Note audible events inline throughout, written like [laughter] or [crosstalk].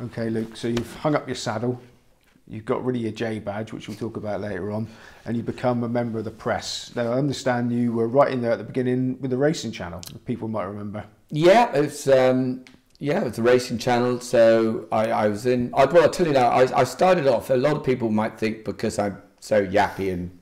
Okay, Luke. So you've hung up your saddle, you've got rid of your J badge, which we'll talk about later on, and you become a member of the press. Now, I understand you were right in there at the beginning with the racing channel. People might remember. Yeah, it's um, yeah, it's a racing channel. So I, I was in. I, well, I'll tell you now. I, I started off. A lot of people might think because I'm so yappy and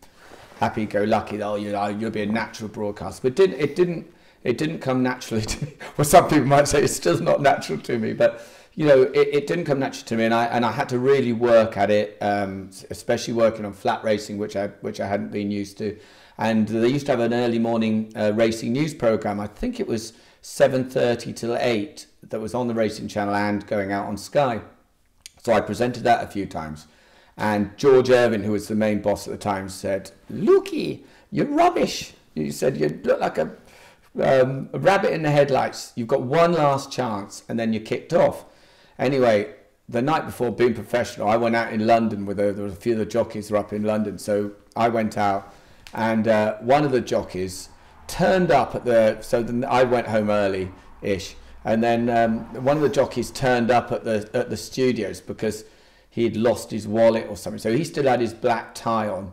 happy-go-lucky, oh, you know, you'll be a natural broadcaster. But it didn't. It didn't. It didn't come naturally [laughs] to me. Well, some people might say it's still not natural to me, but you know, it, it didn't come naturally to me, and I and I had to really work at it, um, especially working on flat racing, which I which I hadn't been used to. And they used to have an early morning uh, racing news program. I think it was seven thirty till eight that was on the racing channel and going out on Sky. So I presented that a few times. And George Irvin, who was the main boss at the time, said, Lukey, you're rubbish. You said you look like a, um, a rabbit in the headlights. You've got one last chance, and then you're kicked off. Anyway, the night before being professional, I went out in London with a, there was a few of the jockeys were up in London. So I went out, and uh, one of the jockeys turned up at the. So then I went home early ish, and then um, one of the jockeys turned up at the at the studios because he'd lost his wallet or something. So he still had his black tie on.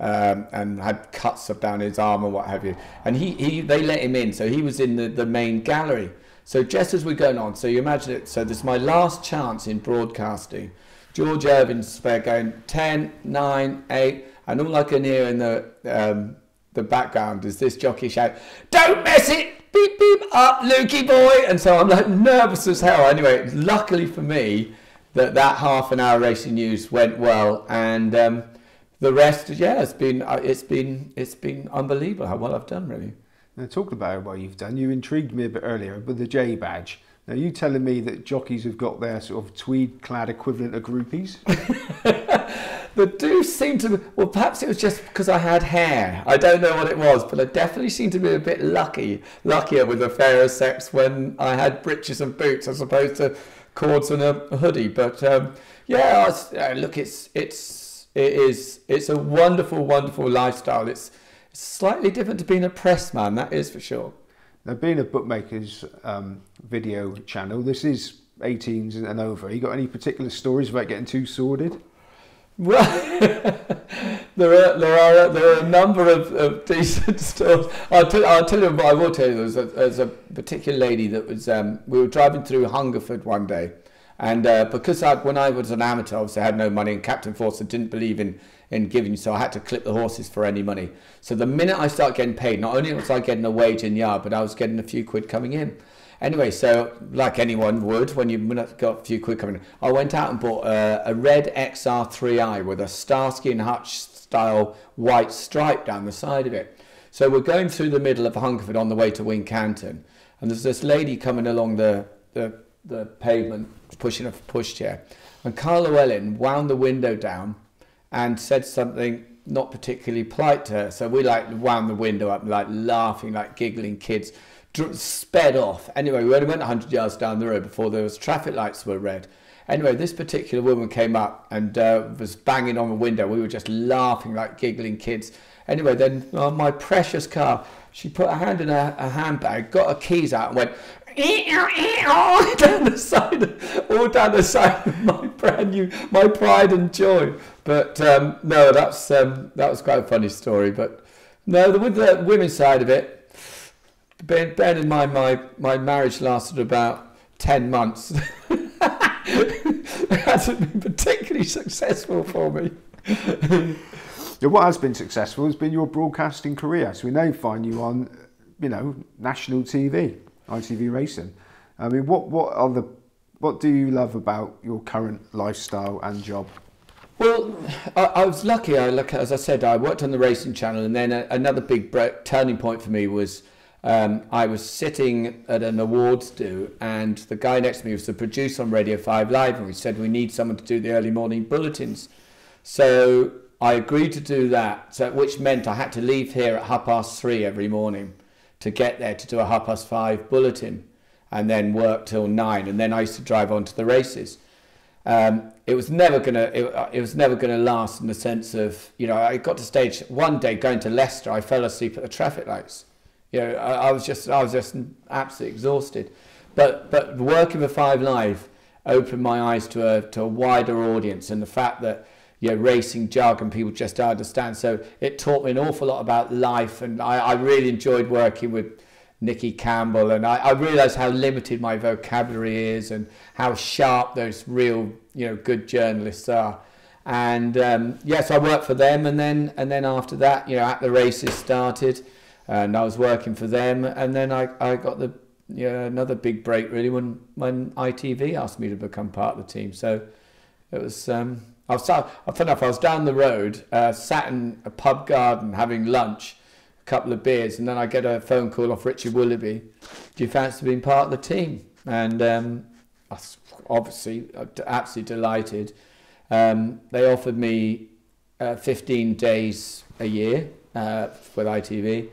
Um, and had cuts up down his arm or what have you. And he, he they let him in, so he was in the, the main gallery. So just as we're going on, so you imagine it. So this is my last chance in broadcasting. George Irvin's there going 10, 9, 8, and all I can hear in the um, the background is this jockey shout, "Don't mess it, beep beep up, Lukey boy!" And so I'm like nervous as hell. Anyway, luckily for me, that that half an hour racing news went well, and um, the rest, yeah, it's been uh, it's been it's been unbelievable how well I've done, really. Now, talking about what you've done, you intrigued me a bit earlier with the J badge. Now, you telling me that jockeys have got their sort of tweed-clad equivalent of groupies? [laughs] there do seem to well, perhaps it was just because I had hair. I don't know what it was, but I definitely seemed to be a bit lucky, luckier with the fairer sex when I had breeches and boots as opposed to cords and a, hoodie. But um, yeah, was, uh, look, it's it's it is it's a wonderful, wonderful lifestyle. It's, it's slightly different to being a press man, that is for sure. Now, being a bookmaker's um, video channel, this is 18s and over. You got any particular stories about getting too sordid? Well, [laughs] there are there are there are a number of, of decent [laughs] stories. I'll tell, I'll tell you. What I will tell you. There's a, there's a particular lady that was. Um, we were driving through Hungerford one day, and uh, because I, when I was an amateur, obviously I had no money, and Captain Forster didn't believe in in giving, so I had to clip the horses for any money. So the minute I start getting paid, not only was I getting a wage in yard, but I was getting a few quid coming in. Anyway, so like anyone would when you've got a few quid coming in, I went out and bought a, a red XR3i with a Starsky and Hutch style white stripe down the side of it. So we're going through the middle of Hungerford on the way to Wincanton, and there's this lady coming along the, the, the pavement pushing a pushchair. And Carl Llewellyn wound the window down and said something not particularly polite to her. So we like wound the window up, like laughing, like giggling kids sped off. Anyway, we only went 100 yards down the road before those traffic lights were red. Anyway, this particular woman came up and uh, was banging on the window. We were just laughing like giggling kids. Anyway, then oh, my precious car, she put her hand in her, her handbag, got her keys out, and went [laughs] down the side, all down the [laughs] side of my brand new, my pride and joy. But um, no, that's um, that was quite a funny story. But no, the, with the women's side of it, bear, bear in mind my, my marriage lasted about 10 months. [laughs] it hasn't been particularly successful for me. [laughs] yeah, what has been successful has been your broadcasting career. So we now find you on, you know, national TV, ITV Racing. I mean, what, what are the what do you love about your current lifestyle and job? Well, I, I was lucky. I, as I said, I worked on the racing channel, and then a, another big turning point for me was um, I was sitting at an awards do, and the guy next to me was the producer on Radio 5 Live, and we said we need someone to do the early morning bulletins. So I agreed to do that, so, which meant I had to leave here at half past three every morning to get there to do a half past five bulletin, and then work till nine, and then I used to drive on to the races. Um, it was never gonna it, it was never gonna last in the sense of you know I got to stage one day going to Leicester I fell asleep at the traffic lights you know, I, I was just I was just absolutely exhausted. But but working for Five Live, opened my eyes to a to a wider audience and the fact that you know, racing jargon people just don't understand. So it taught me an awful lot about life, and I, I really enjoyed working with Nicky Campbell, and I, I realised how limited my vocabulary is, and how sharp those real, you know, good journalists are. And um, yes, I worked for them, and then and then after that, you know, at the races started, and I was working for them, and then I, I got the you know, another big break really when when ITV asked me to become part of the team. So it was. Um, I was, I, enough, I was down the road, uh, sat in a pub garden having lunch, couple of beers, and then I get a phone call off Richard Willoughby. Do you fancy being part of the team? And um, I was obviously uh, absolutely delighted. Um, they offered me uh, 15 days a year uh, with ITV,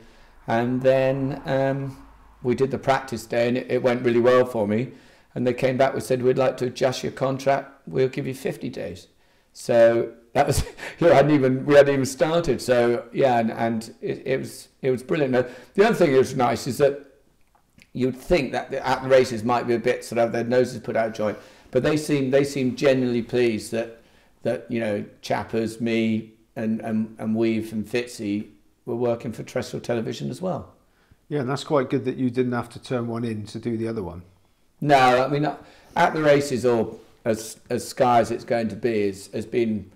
and then um, we did the practice day, and it, it went really well for me. And they came back and said, "We'd like to adjust your contract. We'll give you 50 days." So that was [laughs] you know, I hadn't even we hadn't even started. So yeah, and, and it, it was it was brilliant. Now, the other thing that was nice is that you'd think that the, at the races might be a bit sort of their noses put out of joint, but they seem they seem genuinely pleased that that you know Chappers, me, and and and Weave and Fitzy were working for terrestrial television as well. Yeah, and that's quite good that you didn't have to turn one in to do the other one. No, I mean at the races or as as Sky as it's going to be is has been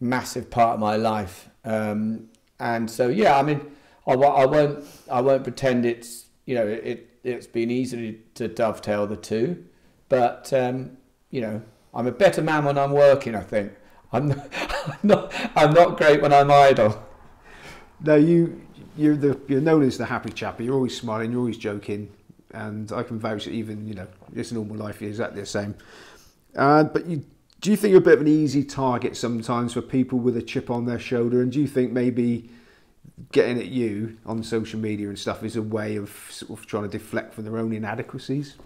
massive part of my life. Um, and so yeah, I mean, I, I won't I won't pretend it's you know it it's been easy to dovetail the two, but um, you know I'm a better man when I'm working. I think I'm not, I'm [laughs] not I'm not great when I'm idle. No, you you're the you're known as the happy chappy. You're always smiling. You're always joking, and I can vouch that even you know this normal life you're exactly the same. Uh, but you, do you think you're a bit of an easy target sometimes for people with a chip on their shoulder? And do you think maybe getting at you on social media and stuff is a way of sort of trying to deflect from their own inadequacies?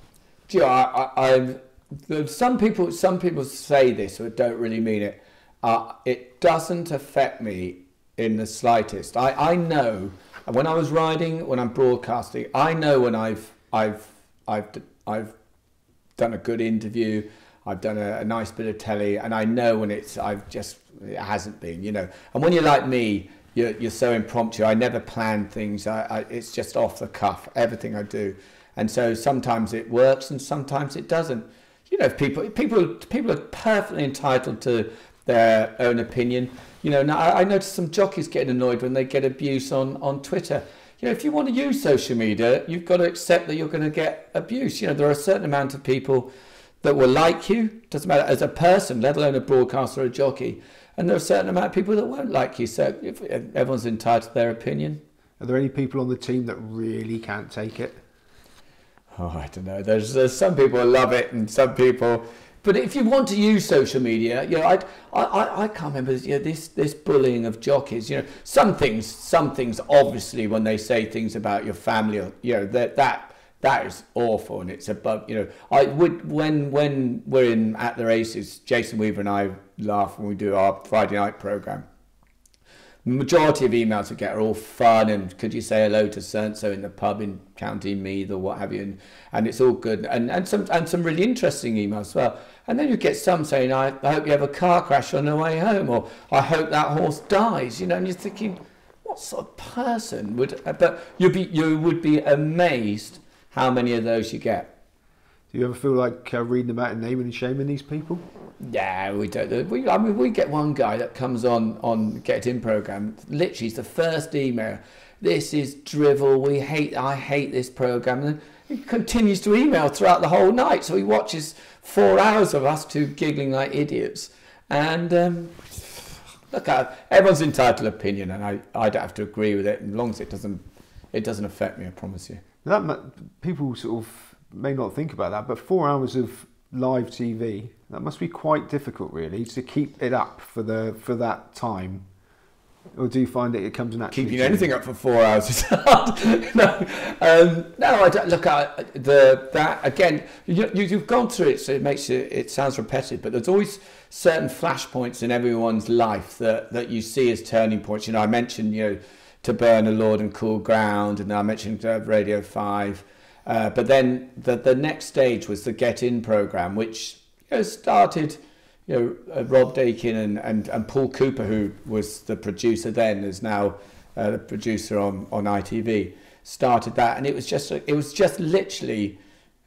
Do you know, I, I, some people some people say this but don't really mean it. Uh, it doesn't affect me in the slightest. I, I know when I was riding, when I'm broadcasting, I know when I've I've I've I've done a good interview. I've done a, a, nice bit of telly, and I know when it's I've just it hasn't been, you know. And when you're like me, you're you're so impromptu. I never plan things. I, I it's just off the cuff. Everything I do, and so sometimes it works and sometimes it doesn't. You know, people people people are perfectly entitled to their own opinion. You know, now I, I notice some jockeys getting annoyed when they get abuse on on Twitter. You know, if you want to use social media, you've got to accept that you're going to get abuse. You know, there are a certain amount of people that will like you, doesn't matter as a person, let alone a broadcaster or a jockey. And there are a certain amount of people that won't like you. So if, everyone's entitled to their opinion. Are there any people on the team that really can't take it? Oh, I don't know. There's, there's some people who love it, and some people. But if you want to use social media, you know, I, I, I can't remember you know, this this bullying of jockeys. You know, some things, some things, obviously, when they say things about your family, you know, that that that is awful and it's above you know i would when when we're in at the races jason weaver and i laugh when we do our friday night program. Majority of emails we get are all fun and could you say hello to so and so in the pub in county meath or what have you and, and it's all good. And, and some and some really interesting emails as well. And then you get some saying I, I hope you have a car crash on the way home or i hope that horse dies you know and you're thinking what sort of person would but you'd be you would be amazed how many of those you get. Do you ever feel like uh, reading about and naming and shaming these people? Yeah, we don't. We, I mean, we get one guy that comes on on Get In program. Literally, it's the first email. This is drivel. We hate. I hate this program. And he continues to email throughout the whole night. So he watches four hours of us two giggling like idiots. And um, look, everyone's entitled to opinion, and I, I don't have to agree with it, as long as it doesn't it doesn't affect me. I promise you. That people sort of may not think about that, but four hours of live TV that must be quite difficult, really, to keep it up for the for that time. Or do you find that it comes naturally? Keeping anything up for four hours is [laughs] hard. [laughs] no, um, no. I don't, look, I, the that again. You, you, have gone through it, so it makes it. It sounds repetitive, but there's always certain flashpoints in everyone's life that that you see as turning points. You know, I mentioned you know to burn a Lord and Cool Ground, and I mentioned Radio 5. Uh, but then the, the next stage was the Get In program, which you know, started. You know, uh, Rob Dakin and, and, and Paul Cooper, who was the producer then, is now uh, the producer on, on ITV, started that, and it was just it was just literally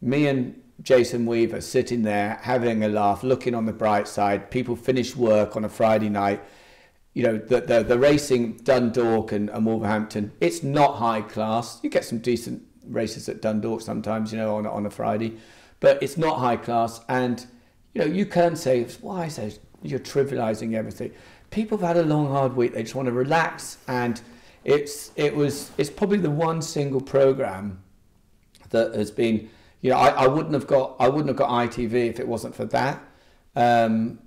me and Jason Weaver sitting there having a laugh, looking on the bright side. People finish work on a Friday night. You know, the, the, the racing Dundalk and, and Wolverhampton, it's not high class. You get some decent races at Dundalk sometimes, you know, on, on a Friday, but it's not high class. And, you know, you can say, why say you're trivializing everything. People have had a long, hard week. They just want to relax. And it's, it was, it's probably the one single program that has been you know, I, I wouldn't have got I wouldn't have got ITV if it wasn't for that. Um,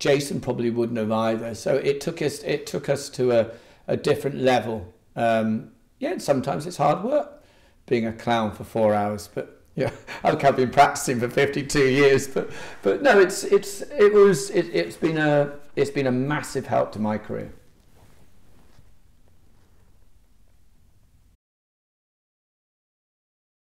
Jason probably wouldn't have either. So it took us it took us to a, a different level. Um, yeah, and sometimes it's hard work being a clown for four hours, but yeah, [laughs] I've been practicing for 52 years, but but no, it's it's it was it, it's been a it's been a massive help to my career.